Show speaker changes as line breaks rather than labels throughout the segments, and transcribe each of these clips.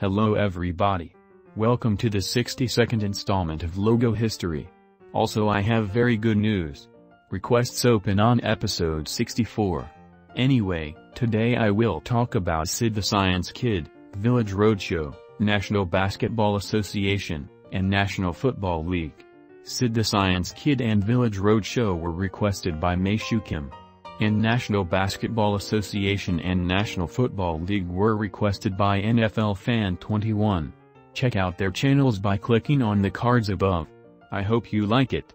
Hello everybody. Welcome to the 62nd installment of Logo History. Also I have very good news. Requests open on episode 64. Anyway, today I will talk about Sid the Science Kid, Village Roadshow, National Basketball Association, and National Football League. Sid the Science Kid and Village Roadshow were requested by Maeshu Kim and National Basketball Association and National Football League were requested by NFL Fan 21. Check out their channels by clicking on the cards above. I hope you like it.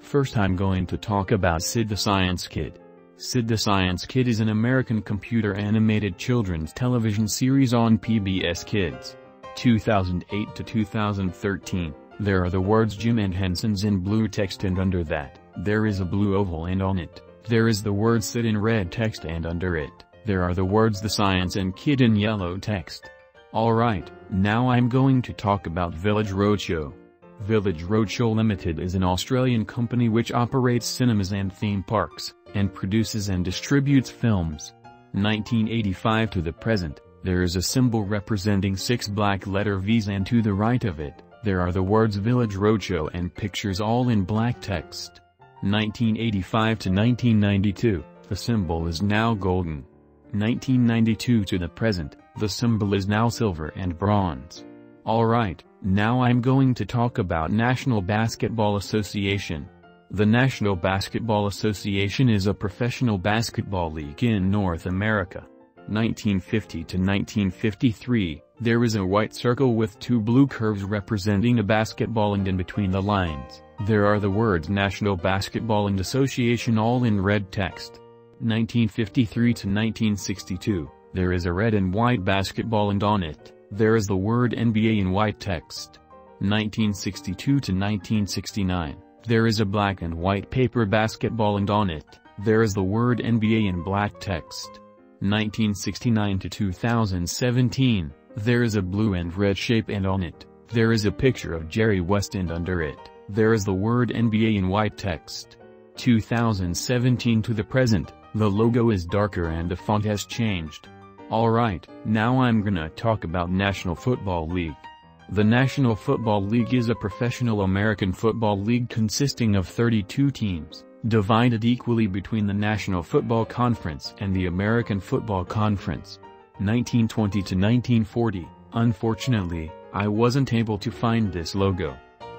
First I'm going to talk about Sid the Science Kid. Sid the Science Kid is an American computer animated children's television series on PBS Kids. 2008 to 2013. There are the words Jim and Henson's in blue text and under that, there is a blue oval and on it, there is the word Sid in red text and under it, there are the words the science and kid in yellow text. Alright, now I'm going to talk about Village Roadshow. Village Roadshow Limited is an Australian company which operates cinemas and theme parks, and produces and distributes films. 1985 to the present, there is a symbol representing six black letter V's and to the right of it, there are the words Village Roadshow and pictures all in black text. 1985 to 1992, the symbol is now golden. 1992 to the present, the symbol is now silver and bronze. Alright, now I'm going to talk about National Basketball Association. The National Basketball Association is a professional basketball league in North America. 1950 to 1953, there is a white circle with two blue curves representing a basketball and in between the lines, there are the words National Basketball and Association all in red text. 1953 to 1962, there is a red and white basketball and on it, there is the word NBA in white text. 1962 to 1969, there is a black and white paper basketball and on it, there is the word NBA in black text. 1969 to 2017, there is a blue and red shape and on it, there is a picture of Jerry West and under it, there is the word NBA in white text. 2017 to the present, the logo is darker and the font has changed. Alright, now I'm gonna talk about National Football League. The National Football League is a professional American football league consisting of 32 teams, divided equally between the National Football Conference and the American Football Conference. 1920 to 1940, unfortunately, I wasn't able to find this logo.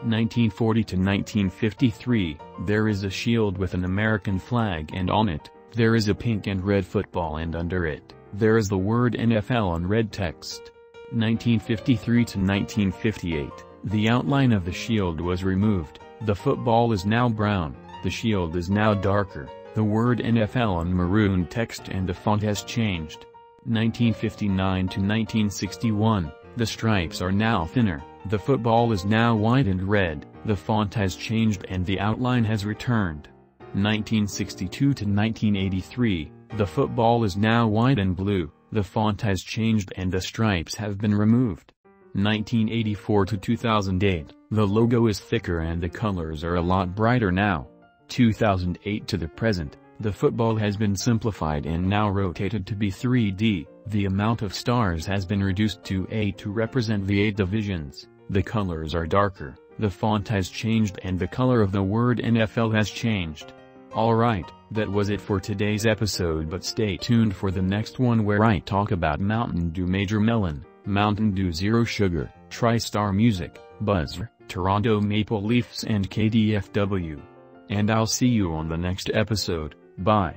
1940 to 1953, there is a shield with an American flag and on it, there is a pink and red football and under it, there is the word NFL on red text. 1953 to 1958, the outline of the shield was removed, the football is now brown, the shield is now darker, the word NFL on maroon text and the font has changed. 1959 to 1961, the stripes are now thinner, the football is now white and red, the font has changed and the outline has returned. 1962 to 1983, the football is now white and blue, the font has changed and the stripes have been removed. 1984 to 2008, the logo is thicker and the colors are a lot brighter now. 2008 to the present, the football has been simplified and now rotated to be 3D, the amount of stars has been reduced to 8 to represent the 8 divisions, the colors are darker, the font has changed and the color of the word NFL has changed. Alright, that was it for today's episode but stay tuned for the next one where I talk about Mountain Dew Major Melon, Mountain Dew Zero Sugar, TriStar Music, Buzzr, Toronto Maple Leafs and KDFW. And I'll see you on the next episode. Bye.